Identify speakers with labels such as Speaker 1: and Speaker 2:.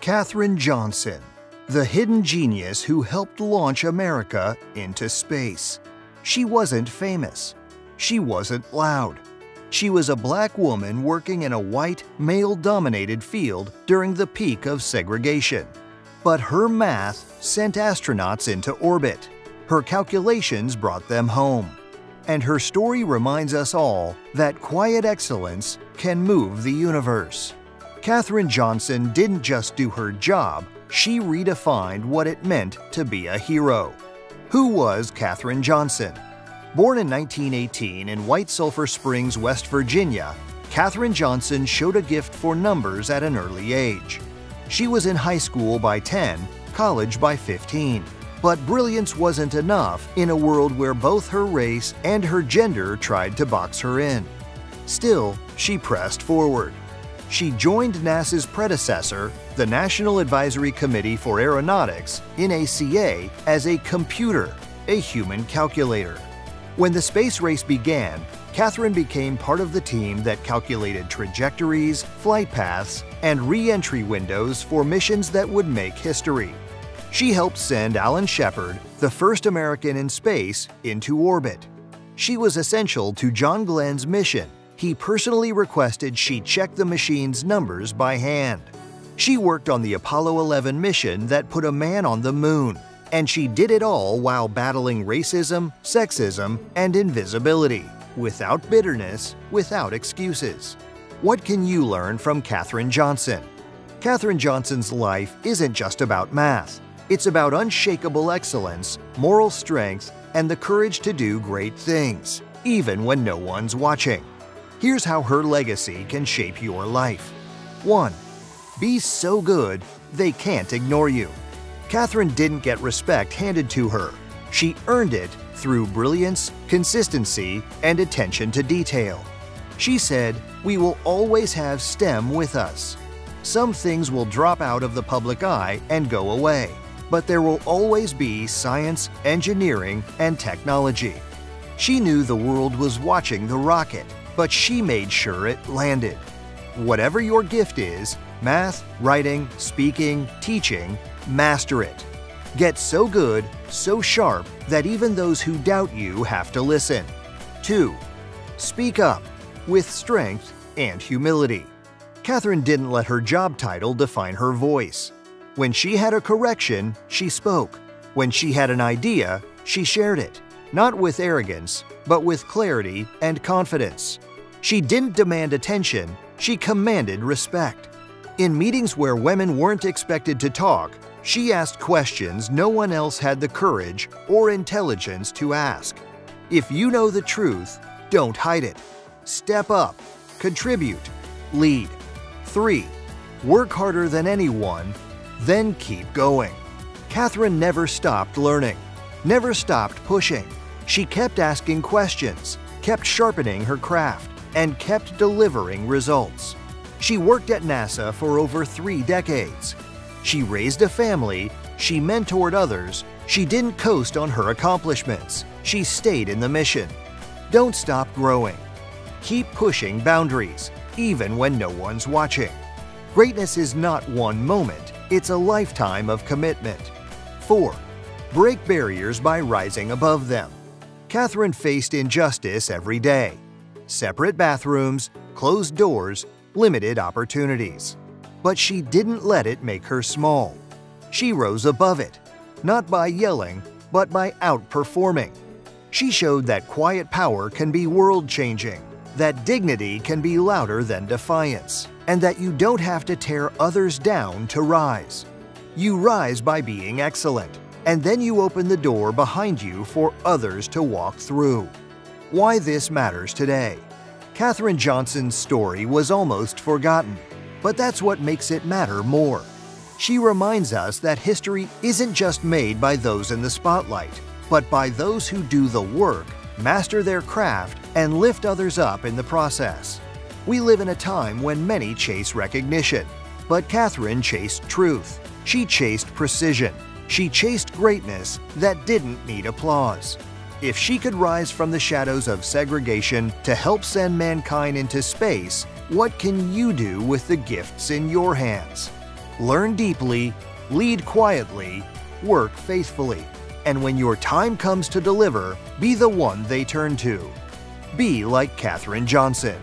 Speaker 1: Katherine Johnson, the hidden genius who helped launch America into space. She wasn't famous. She wasn't loud. She was a black woman working in a white, male-dominated field during the peak of segregation. But her math sent astronauts into orbit. Her calculations brought them home. And her story reminds us all that quiet excellence can move the universe. Katherine Johnson didn't just do her job, she redefined what it meant to be a hero. Who was Katherine Johnson? Born in 1918 in White Sulphur Springs, West Virginia, Katherine Johnson showed a gift for numbers at an early age. She was in high school by 10, college by 15. But brilliance wasn't enough in a world where both her race and her gender tried to box her in. Still, she pressed forward she joined NASA's predecessor, the National Advisory Committee for Aeronautics, NACA, as a computer, a human calculator. When the space race began, Katherine became part of the team that calculated trajectories, flight paths, and re-entry windows for missions that would make history. She helped send Alan Shepard, the first American in space, into orbit. She was essential to John Glenn's mission he personally requested she check the machine's numbers by hand. She worked on the Apollo 11 mission that put a man on the moon, and she did it all while battling racism, sexism, and invisibility, without bitterness, without excuses. What can you learn from Katherine Johnson? Katherine Johnson's life isn't just about math. It's about unshakable excellence, moral strength, and the courage to do great things, even when no one's watching. Here's how her legacy can shape your life. 1. Be so good, they can't ignore you. Katherine didn't get respect handed to her. She earned it through brilliance, consistency, and attention to detail. She said, We will always have STEM with us. Some things will drop out of the public eye and go away, but there will always be science, engineering, and technology. She knew the world was watching the rocket, but she made sure it landed. Whatever your gift is math, writing, speaking, teaching master it. Get so good, so sharp, that even those who doubt you have to listen. 2. Speak up with strength and humility. Katherine didn't let her job title define her voice. When she had a correction, she spoke. When she had an idea, she shared it, not with arrogance, but with clarity and confidence. She didn't demand attention, she commanded respect. In meetings where women weren't expected to talk, she asked questions no one else had the courage or intelligence to ask. If you know the truth, don't hide it. Step up, contribute, lead. 3. Work harder than anyone, then keep going. Katherine never stopped learning, never stopped pushing. She kept asking questions, kept sharpening her craft and kept delivering results. She worked at NASA for over three decades. She raised a family, she mentored others, she didn't coast on her accomplishments, she stayed in the mission. Don't stop growing. Keep pushing boundaries, even when no one's watching. Greatness is not one moment, it's a lifetime of commitment. 4. Break barriers by rising above them. Katherine faced injustice every day separate bathrooms, closed doors, limited opportunities. But she didn't let it make her small. She rose above it, not by yelling, but by outperforming. She showed that quiet power can be world-changing, that dignity can be louder than defiance, and that you don't have to tear others down to rise. You rise by being excellent, and then you open the door behind you for others to walk through. Why this matters today. Katherine Johnson's story was almost forgotten, but that's what makes it matter more. She reminds us that history isn't just made by those in the spotlight, but by those who do the work, master their craft, and lift others up in the process. We live in a time when many chase recognition, but Katherine chased truth. She chased precision. She chased greatness that didn't need applause. If she could rise from the shadows of segregation to help send mankind into space, what can you do with the gifts in your hands? Learn deeply, lead quietly, work faithfully, and when your time comes to deliver, be the one they turn to. Be like Katherine Johnson.